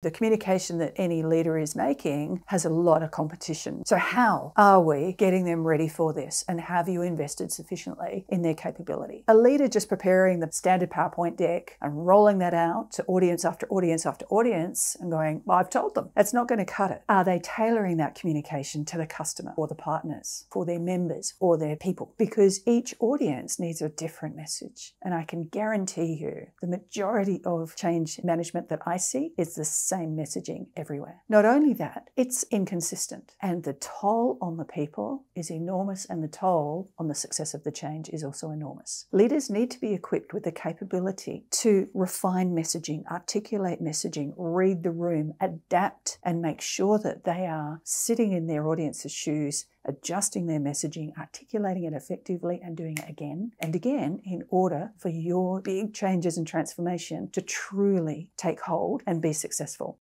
The communication that any leader is making has a lot of competition. So, how are we getting them ready for this? And have you invested sufficiently in their capability? A leader just preparing the standard PowerPoint deck and rolling that out to audience after audience after audience and going, I've told them, it's not going to cut it. Are they tailoring that communication to the customer or the partners, for their members or their people? Because each audience needs a different message. And I can guarantee you the majority of change management that I see is the same messaging everywhere. Not only that, it's inconsistent. And the toll on the people is enormous, and the toll on the success of the change is also enormous. Leaders need to be equipped with the capability to refine messaging, articulate messaging, read the room, adapt, and make sure that they are sitting in their audience's shoes adjusting their messaging, articulating it effectively, and doing it again and again in order for your big changes and transformation to truly take hold and be successful.